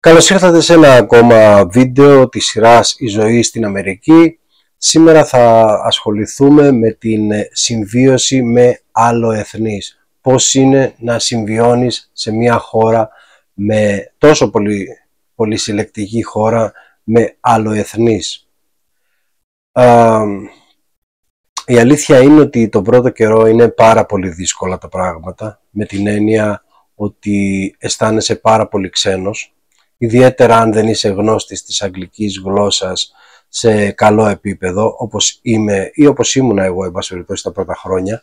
Καλώς ήρθατε σε ένα ακόμα βίντεο της σειράς «Η ζωή στην Αμερική». Σήμερα θα ασχοληθούμε με την συμβίωση με άλλο εθνής. Πώς είναι να συμβιώνεις σε μια χώρα με τόσο πολύ, πολύ συλλεκτική χώρα με άλλο εθνής. η αλήθεια είναι ότι τον πρώτο καιρό είναι πάρα πολύ δύσκολα τα πράγματα με την έννοια ότι αισθάνεσαι πάρα πολύ ξένος ιδιαίτερα αν δεν είσαι γνώστης της αγγλικής γλώσσας σε καλό επίπεδο, όπως είμαι ή όπως ήμουνα εγώ, εν πάση τα πρώτα χρόνια.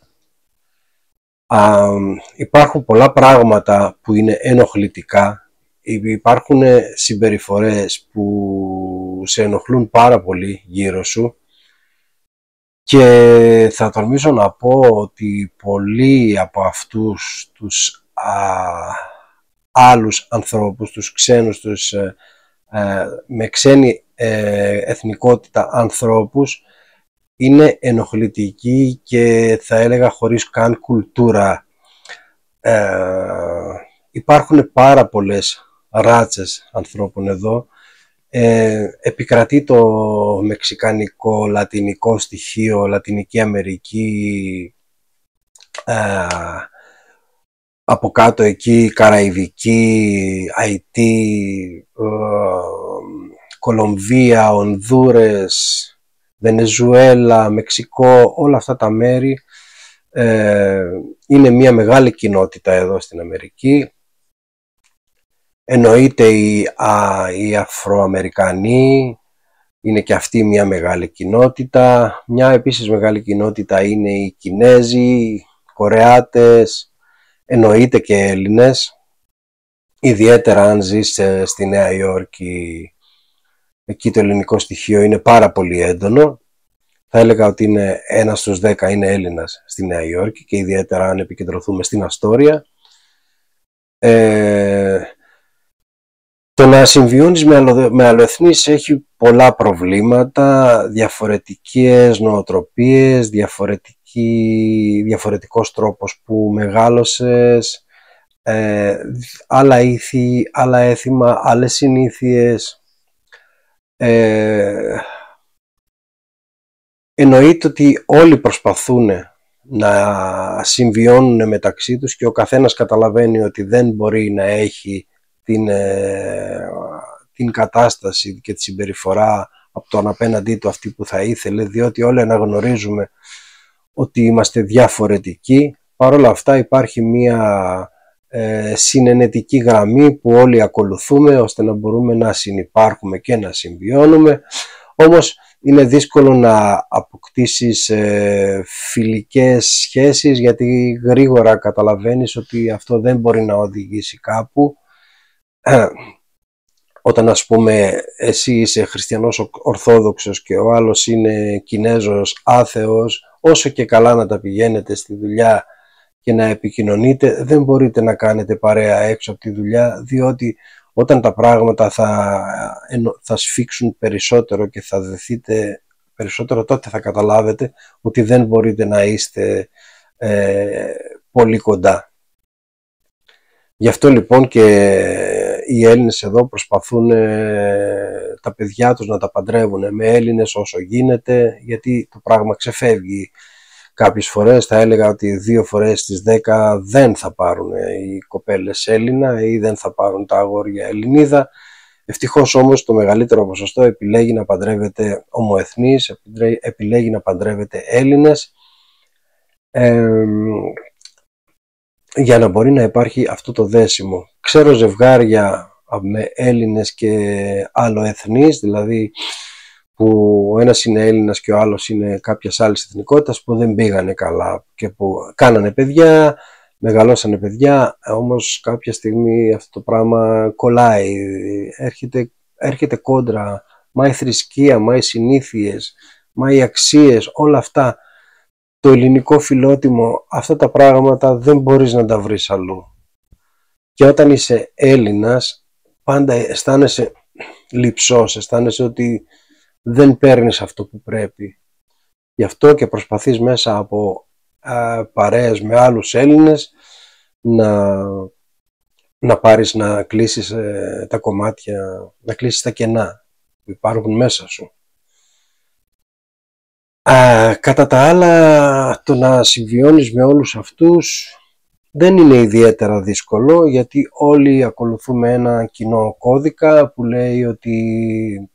Α, υπάρχουν πολλά πράγματα που είναι ενοχλητικά, υπάρχουν συμπεριφορές που σε ενοχλούν πάρα πολύ γύρω σου και θα τολμήσω να πω ότι πολλοί από αυτούς τους άλλους ανθρώπους, τους ξένους, τους, ε, ε, με ξένη ε, εθνικότητα ανθρώπους είναι ενοχλητικοί και θα έλεγα χωρίς καν κουλτούρα. υπάρχουν πάρα πολλές ράτσες ανθρώπων εδώ. επικρατεί το μεξικανικό, λατινικό στοιχείο, Λατινική Αμερική, από κάτω εκεί Καραϊβική, Αϊτή, ε, Κολομβία, Ονδούρες, Βενεζουέλα, Μεξικό, όλα αυτά τα μέρη ε, είναι μια μεγάλη κοινότητα εδώ στην Αμερική. Εννοείται οι, α, οι Αφροαμερικανοί, είναι και αυτή μια μεγάλη κοινότητα. Μια επίσης μεγάλη κοινότητα είναι οι Κινέζοι, οι Κορεάτες, εννοείται και Έλληνες, ιδιαίτερα αν ζεις ε, στη Νέα Υόρκη, εκεί το ελληνικό στοιχείο είναι πάρα πολύ έντονο. Θα έλεγα ότι είναι ένας στους δέκα είναι Έλληνας στη Νέα Υόρκη και ιδιαίτερα αν επικεντρωθούμε στην Αστόρια. Ε, το να συμβιώνεις με, αλλο, με αλλοεθνείς έχει πολλά προβλήματα, διαφορετικές νοοτροπίες, διαφορετικές διαφορετικός τρόπος που μεγάλωσες, ε, άλλα ήθη, άλλα έθιμα, άλλες συνήθειες. Ε, εννοείται ότι όλοι προσπαθούν να συμβιώνουν μεταξύ τους και ο καθένας καταλαβαίνει ότι δεν μπορεί να έχει την, ε, την κατάσταση και τη συμπεριφορά από τον απέναντί του αυτή που θα ήθελε διότι όλοι αναγνωρίζουμε ότι είμαστε διαφορετικοί. Παρ' όλα αυτά υπάρχει μία ε, συνενετική γραμμή που όλοι ακολουθούμε ώστε να μπορούμε να συνυπάρχουμε και να συμβιώνουμε. Όμως είναι δύσκολο να αποκτήσεις ε, φιλικές σχέσεις γιατί γρήγορα καταλαβαίνεις ότι αυτό δεν μπορεί να οδηγήσει κάπου. Όταν ας πούμε εσύ είσαι χριστιανός ορθόδοξος και ο άλλος είναι Κινέζος άθεος όσο και καλά να τα πηγαίνετε στη δουλειά και να επικοινωνείτε, δεν μπορείτε να κάνετε παρέα έξω από τη δουλειά, διότι όταν τα πράγματα θα, θα σφίξουν περισσότερο και θα δεθείτε περισσότερο, τότε θα καταλάβετε ότι δεν μπορείτε να είστε ε, πολύ κοντά. Γι' αυτό λοιπόν και οι Έλληνες εδώ προσπαθούν ε, τα παιδιά τους να τα παντρεύουν με Έλληνες όσο γίνεται γιατί το πράγμα ξεφεύγει. Κάποιες φορές θα έλεγα ότι δύο φορές στις δέκα δεν θα πάρουν οι κοπέλες Έλληνα ή δεν θα πάρουν τα αγόρια Ελληνίδα. Ευτυχώς όμως το μεγαλύτερο ποσοστό επιλέγει να παντρεύεται ομοεθνής, επιλέγει να παντρεύεται Έλληνες. Για να μπορεί να υπάρχει αυτό το δέσιμο. Ξέρω ζευγάρια με Έλληνες και άλλο εθνείς, δηλαδή που ο ένας είναι Έλληνας και ο άλλος είναι κάποιας άλλης εθνικότητας που δεν πήγανε καλά και που κάνανε παιδιά, μεγαλώσανε παιδιά, όμως κάποια στιγμή αυτό το πράγμα κολλάει, έρχεται, έρχεται κόντρα, μα η θρησκεία, μα οι συνήθειες, μα οι αξίες, όλα αυτά το ελληνικό φιλότιμο, αυτά τα πράγματα δεν μπορείς να τα βρεις αλλού. Και όταν είσαι Έλληνας, πάντα αισθάνεσαι λυψός, αισθάνεσαι ότι δεν παίρνεις αυτό που πρέπει. Γι' αυτό και προσπαθείς μέσα από α, παρέες με άλλους Έλληνες να, να πάρεις να κλείσεις ε, τα κομμάτια, να κλείσεις τα κενά που υπάρχουν μέσα σου. Α, κατά τα άλλα, το να συμβιώνεις με όλους αυτούς δεν είναι ιδιαίτερα δύσκολο γιατί όλοι ακολουθούμε ένα κοινό κώδικα που λέει ότι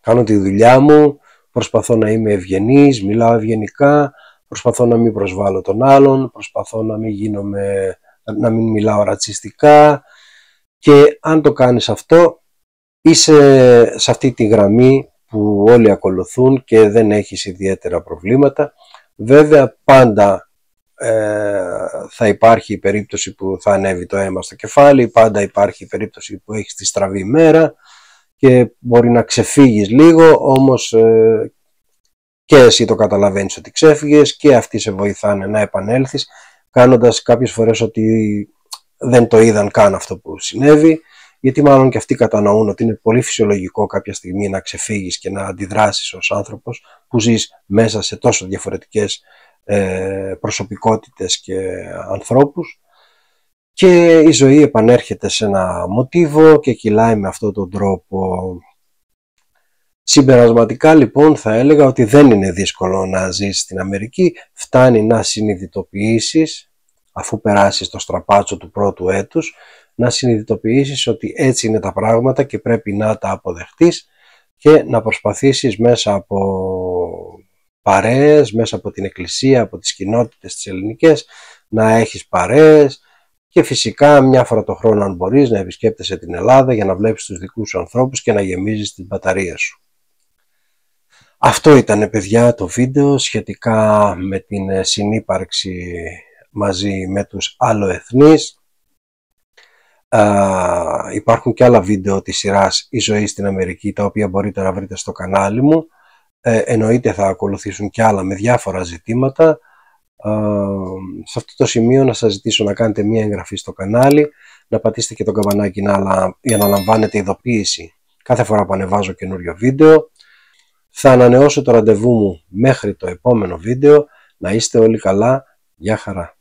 κάνω τη δουλειά μου, προσπαθώ να είμαι ευγενής, μιλάω ευγενικά, προσπαθώ να μην προσβάλλω τον άλλον, προσπαθώ να μην, γίνομαι, να μην μιλάω ρατσιστικά και αν το κάνεις αυτό είσαι σε αυτή τη γραμμή που όλοι ακολουθούν και δεν έχεις ιδιαίτερα προβλήματα. Βέβαια πάντα ε, θα υπάρχει η περίπτωση που θα ανέβει το αίμα στο κεφάλι, πάντα υπάρχει η περίπτωση που έχεις τη στραβή μέρα και μπορεί να ξεφύγεις λίγο, όμως ε, και εσύ το καταλαβαίνεις ότι ξέφυγες και αυτοί σε βοηθάνε να επανέλθεις κάνοντας κάποιες φορές ότι δεν το είδαν καν αυτό που συνέβη γιατί μάλλον και αυτοί κατανοούν ότι είναι πολύ φυσιολογικό κάποια στιγμή να ξεφύγεις και να αντιδράσεις ως άνθρωπος που ζεις μέσα σε τόσο διαφορετικές ε, προσωπικότητες και ανθρώπους και η ζωή επανέρχεται σε ένα μοτίβο και κυλάει με αυτόν τον τρόπο. Συμπερασματικά λοιπόν θα έλεγα ότι δεν είναι δύσκολο να ζεις στην Αμερική, φτάνει να συνειδητοποιήσεις αφού περάσεις το στραπάτσο του πρώτου έτους να συνειδητοποιήσεις ότι έτσι είναι τα πράγματα και πρέπει να τα αποδεχτείς και να προσπαθήσεις μέσα από παρέες, μέσα από την εκκλησία, από τις κοινότητες τις ελληνικές, να έχεις παρέες και φυσικά μια φορά το χρόνο αν μπορείς να επισκέπτεσαι την Ελλάδα για να βλέπεις τους δικούς σου ανθρώπους και να γεμίζεις την μπαταρία σου. Αυτό ήταν παιδιά το βίντεο σχετικά με την συνύπαρξη μαζί με τους άλλοεθνείς υπάρχουν και άλλα βίντεο της σειράς «Η ζωή στην Αμερική» τα οποία μπορείτε να βρείτε στο κανάλι μου. Ε, εννοείται θα ακολουθήσουν και άλλα με διάφορα ζητήματα. σε αυτό το σημείο να σας ζητήσω να κάνετε μία εγγραφή στο κανάλι, να πατήσετε και το καμπανάκι για να λαμβάνετε ειδοποίηση κάθε φορά που ανεβάζω καινούριο βίντεο. Θα ανανεώσω το ραντεβού μου μέχρι το επόμενο βίντεο. Να είστε όλοι καλά. Γεια χαρά.